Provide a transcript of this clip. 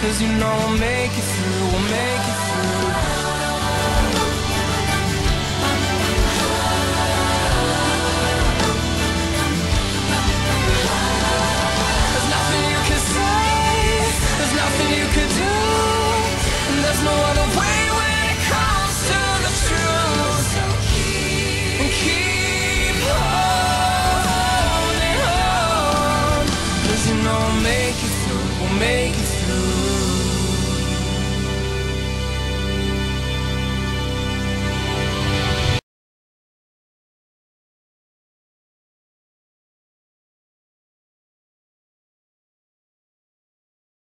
Cause you know I'll make it through